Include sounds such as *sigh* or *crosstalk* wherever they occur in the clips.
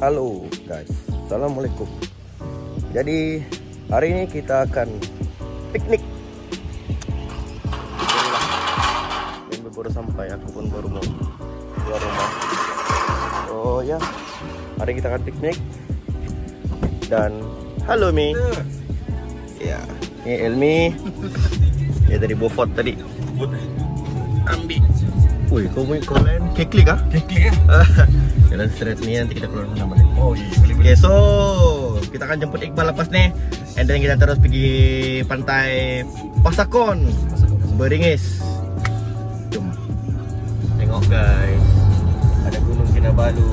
Halo guys, Assalamualaikum. Jadi hari ini kita akan piknik. Yang baru sampai, aku pun baru mau keluar rumah. Oh ya, hari ini kita akan piknik. Dan halo Mi. Ya, ini Elmi. Ya dari Beaufort tadi. Ambil Wih, kau main kau lain keklik ah? Klik ya? Jalan straight ni nanti kita keluar mana balik. Oh iya, boleh Okay, so kita akan jemput Iqbal lepas ni. And then kita terus pergi pantai Pasakon. Beringis. Jom. Tengok guys. Ada Gunung Kinabalu.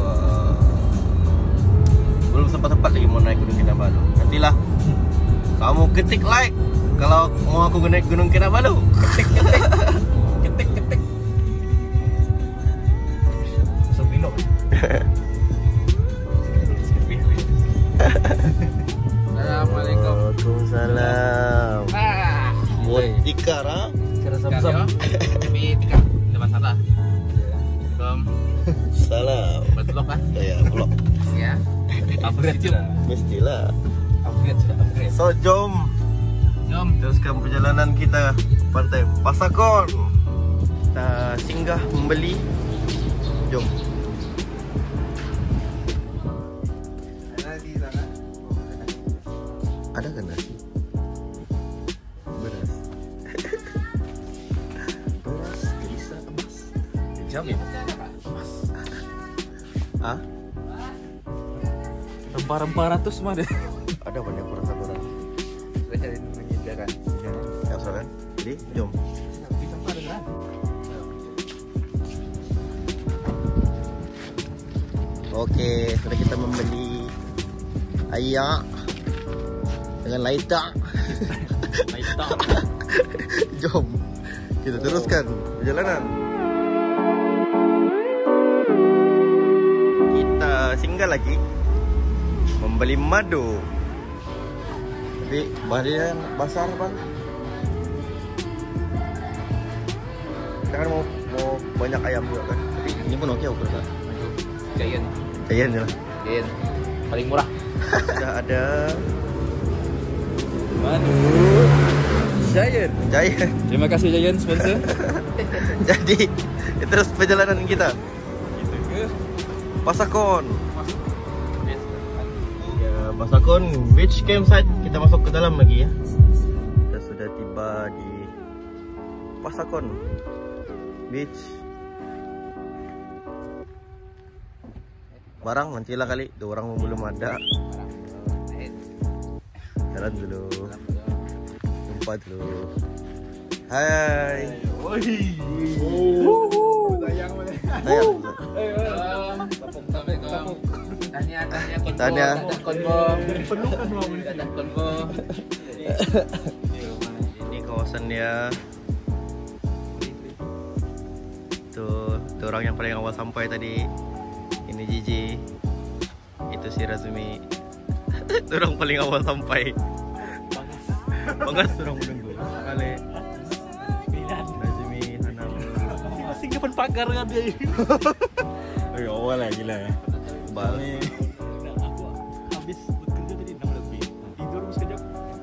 Wah. Belum sempat-sempat lagi mau naik Gunung Kinabalu. Nantilah. Kamu ketik like Kalau mau aku naik Gunung Kinabalu *laughs* perjalanan kita ke Pantai Pasakon Kita singgah membeli Jom Ada kan nasi? Beras Beras gelisah emas Jom ya. Ah, Rempah-rempah ratus mah deh. ada banyak satu orang Kita cari menyediakan. Jadi, jom? Okey, sudah kita membeli ayak dengan laita. Laita. *laughs* *laughs* Jom kita teruskan perjalanan. Kita singgah lagi membeli madu. Tapi bahan besar bang. Kan mau mau banyak ayam juga kan. Tapi ini pun okey aku rasa. Giant. Ayan je lah. Giant. Paling murah. *laughs* Sudah ada Madu. Giant. Jaya. Terima kasih Giant sponsor. *laughs* Jadi terus perjalanan kita Gitu ke? Pasakon. Ya, Pasakon beach campsite. Kita masuk ke dalam lagi ya. Kita sudah tiba di Pasakon beach. Barang nantilah kali, dua orang belum ada. Jalan dulu, jumpa dulu. Hai. Tanya, tanya, konvo. Tanya. Konvo. Ini kawasan dia. Orang yang paling awal sampai tadi. Ini Gigi. Itu si Razumi. *laughs* Orang paling awal sampai. Bangas orang menunggu. Kali. Razumi Hanam. Masih depan pagar kan dia. *laughs* Eh awal lah gila ya. Balik. Aku habis bekerja tadi 6 lebih. Tidur sekejap.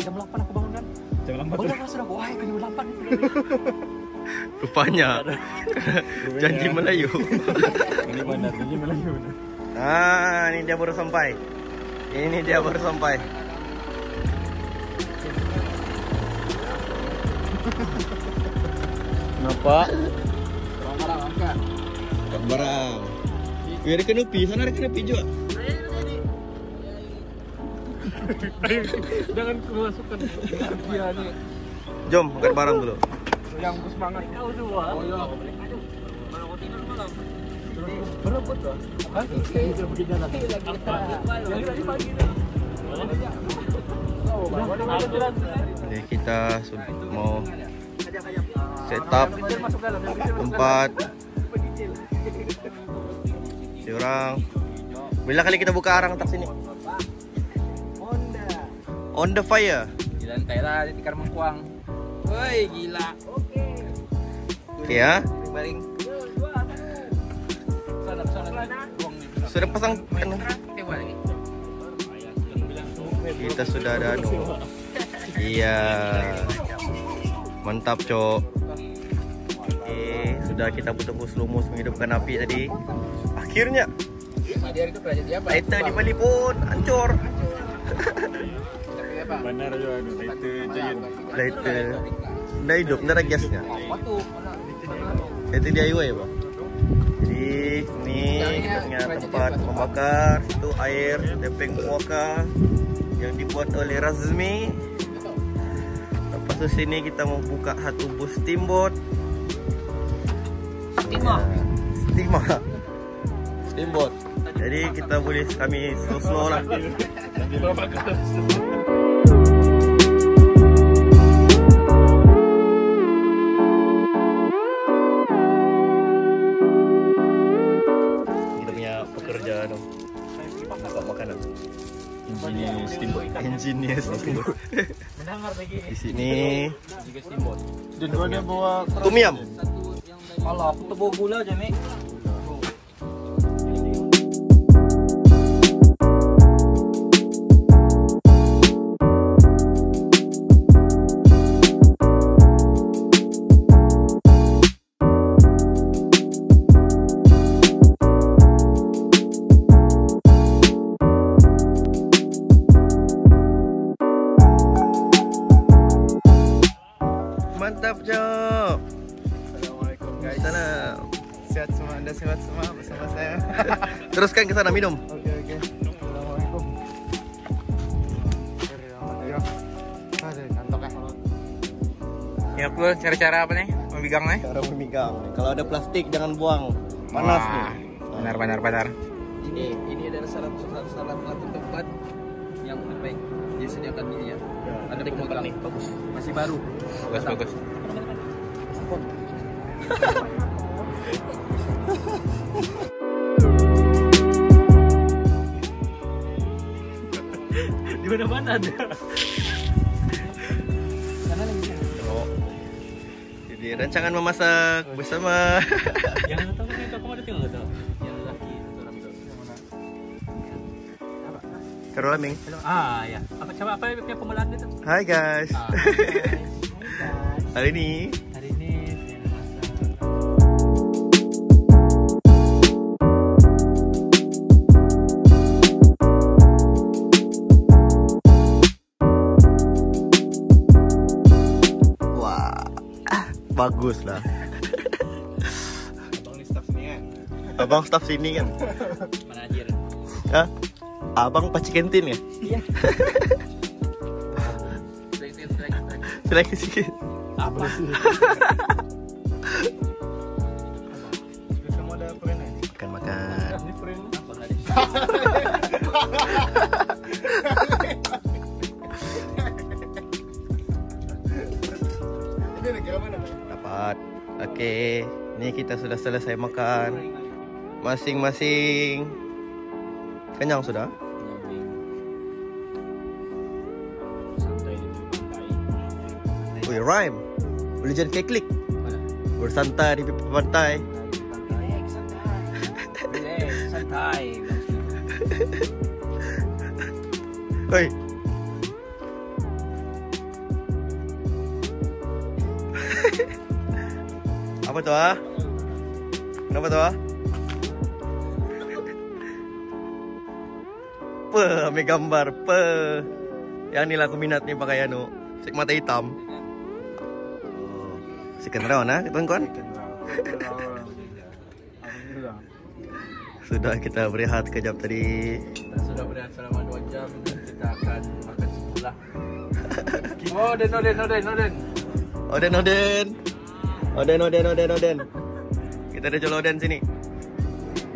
Jam 8 aku bangun kan. Jam 8. Bangun kan sudah wah jam 8. *laughs* Rupanya *laughs* janji Melayu. Ini benar, ini Melayu. Ah, ini dia baru sampai. Ini dia baru sampai. *laughs* Kenapa? Barang-barang angkat. Barang. Wih, ada kenupi. Sana ada kenupi juga. Jangan kemasukkan dia ni. Jom, angkat barang dulu. Yang bersemangat. Kau dua. Oh ya. Berapa tu? Hah? Kita pergi jalan. Yang tadi pagi. Jadi kita mau set up tempat si orang. Bila kali kita buka arang tak sini? On the fire. Di lantai lah, di tikar mengkuang. Woi, gila. Okay ya. Baring. Sudah pasang anu. Kita sudah ada anu. Iya. Mantap, Cok. Oke, sudah kita putus lumus menghidupkan api tadi. Akhirnya Madiar itu pernah jadi apa? lighter di Bali pun hancur. Tapi apa? Benar juga anu, itu giant. Lighter. Udah hidup, udah ada gasnya. Waktu Itu DIY ya, Pak. Jadi kita punya tempat membakar, itu air tepeng muaka yang dibuat oleh Razmi. Lepas tu sini kita mau buka satu bus steamboat. Steamer. Steamer. Steamboat. Jadi kita boleh kami slow-slow lah. Mendengar lagi. Di sini Juga. Dan kau ada bawa tom yum. Alah, aku tu bawa gula je, Mek. Ke sana minum. Oke oke. Assalamualaikum. Ya. Ya, aku cara-cara apa nih? Memegangnya? Cara memegang. Kalau ada plastik jangan buang. Panas Wah, nih. Benar, benar, benar. ini ini adalah salah satu salah satu tempat yang terbaik disediakan ini ya. Ada tempat nih bagus. Masih baru. Bagus, bagus. *laughs* Di mana-mana ada. Oh. Jadi rancangan memasak bersama Yang tahu kan itu aku ada tengok tu. Yang lelaki itu orang tu. Yang mana? Carol Laming. Ah ya. Apa coba apa yang punya pemulaan itu? Hai guys. Ah. Hai guys. *laughs* Hari ini bagus lah. Abang ni staff sini kan. Abang staff sini kan. Manajer. Hah? Abang paci kantin ya? Selagi sikit. Apa sih? Kamu Okey, ni kita sudah selesai makan. Masing-masing kenyang sudah? Santai di pantai. Wih, rhyme. Boleh jadi kayak klik. Bersantai di pantai. Relax, santai. Relax, santai. *laughs* Oi. Apa tu ah? Kenapa tu ah? Pe, ambil gambar. Pe. Yang ni lah aku minat ni pakai anu. Sek mata hitam. Oh. Second round ah, kawan-kawan. Alhamdulillah. Sudah kita berehat kejap tadi. Kita sudah berehat selama 2 jam dan kita akan makan sebelah. *laughs* Oh, Oden, Oden, Oden, Oden. Oden, Oden. Oden, Oden, Oden, Oden. Kita ada jual Oden sini.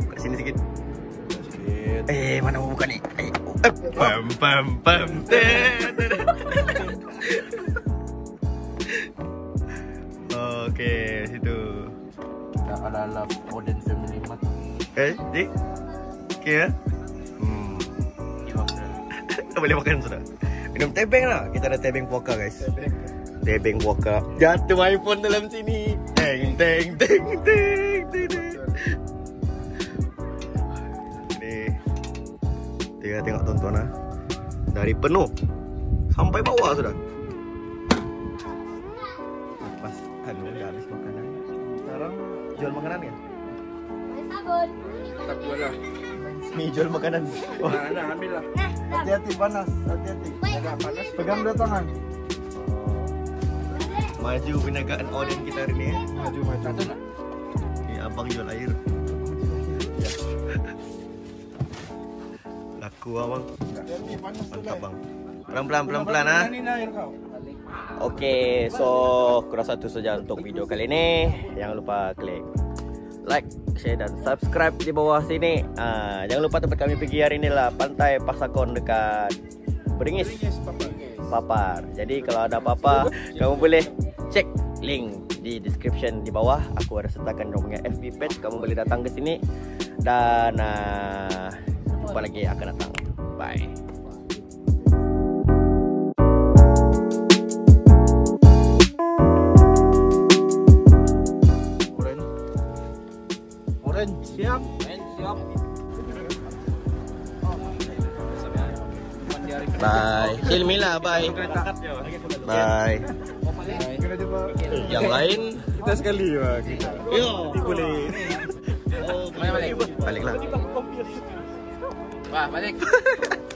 Buka sini sikit. Eh, mana mau buka ni? Eh, oh, pam, pam, pam. Okey, situ. Kita adalah Oden Family Mart. Eh, di? Okey ya? Hmm. Boleh makan sudah. Minum tebeng lah. Kita ada tebeng puaka guys. Tebeng puaka. Jatuh iPhone dalam sini. Teng teng teng teng teng. Ni Ya tengok tonton ah. Dari penuh sampai bawah sudah. Pas anu udah habis makanan. Sekarang jual makanan ya? Sabun. Tak jual lah. Ni jual makanan. Oh, Nah, nah, ambil lah. Hati-hati panas, hati-hati. Agak panas. Pegang dua tangan. Maju perniagaan audien kita hari ni. eh. Maju maju. Nak. Ni abang jual air. *laughs* Laku abang. Tu Mantap bang. Pelan-pelan pelan-pelan ah. Okey, so aku rasa itu saja untuk video kali ini. Jangan lupa klik like, share dan subscribe di bawah sini. Ah, jangan lupa tempat kami pergi hari ini lah Pantai Pasakon dekat Beringis. Papar. Jadi kalau ada apa-apa, kamu boleh cek link di description di bawah. Aku ada sertakan dia punya FB page. Kamu boleh datang ke sini dan uh, jumpa lagi akan datang. Bye. Orange. Orange siap. Siap. Bye. Silmila, bye. Bye. Yang lain Kita sekali lah kita. Yo. Boleh. Mana balik? Baliklah. Wah, balik. *laughs*